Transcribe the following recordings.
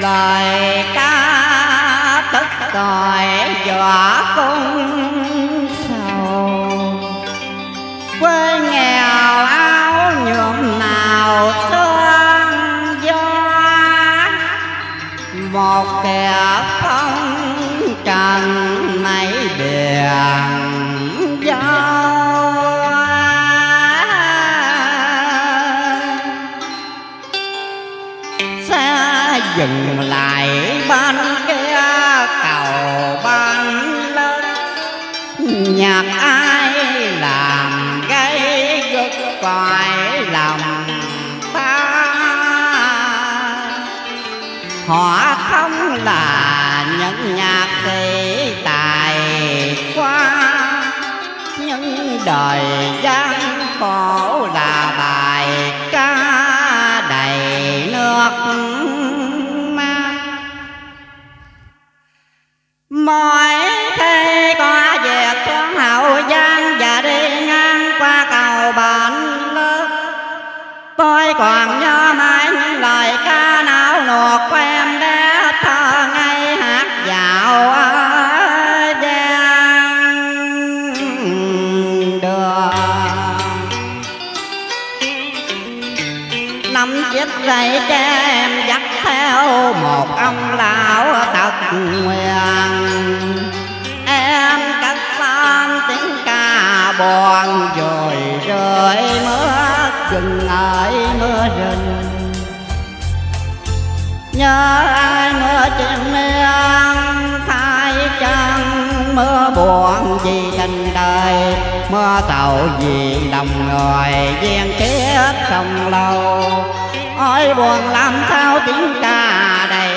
lời ca tất còi dọa cung sầu. Quê nghèo áo nhuộm nào sơn gió một kẻ phong trần mấy đèn gió sao dừng lại. Ban kia cầu ban lớn nhạc ai làm gây gật còi lòng ta? Họ không là những nhạc sĩ tài qua những đời gian khổ là mỗi khi có việc xuống hậu giang và đi ngang qua cầu bản lớn tôi còn nhớ mãi những lời ca não nuột của em bé thơ ngay hát dạo ở giang đường. Năm chiếc giày cho em dắt theo một ông lão tật chừng ai mưa rừng. Nhớ ai mưa chuyện miên thay trăng, mưa buồn vì tình đời. Mưa tàu vì đồng người, duyên kiếp không lâu. Ôi buồn làm sao tiếng ca đầy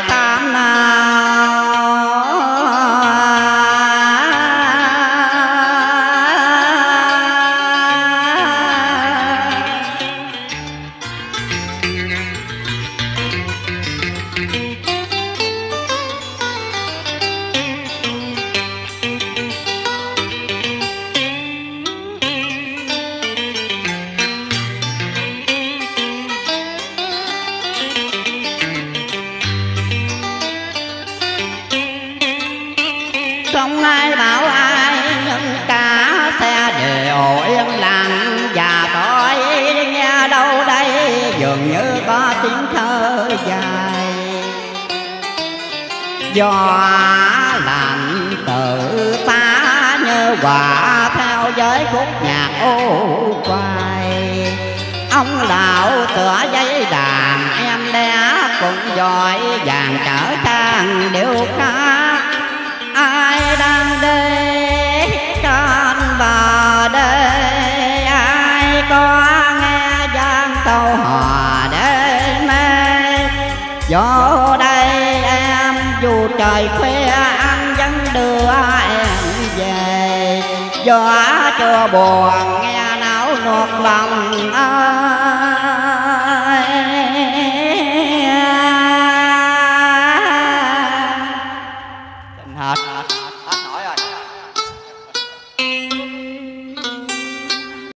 không ai bảo ai nhưng cả xe đều yên lặng. Và tôi nghe đâu đây, dường như có tiếng thơ dài. Gió lạnh tự ta như quả theo giới khúc nhạc ô quay ông lão tựa giấy đàn, em bé cũng giỏi vàng trở trang điệu ca do đây em, dù trời khuya anh vẫn đưa em về. Gió cho buồn, nghe não ngọt lòng ơi. Hết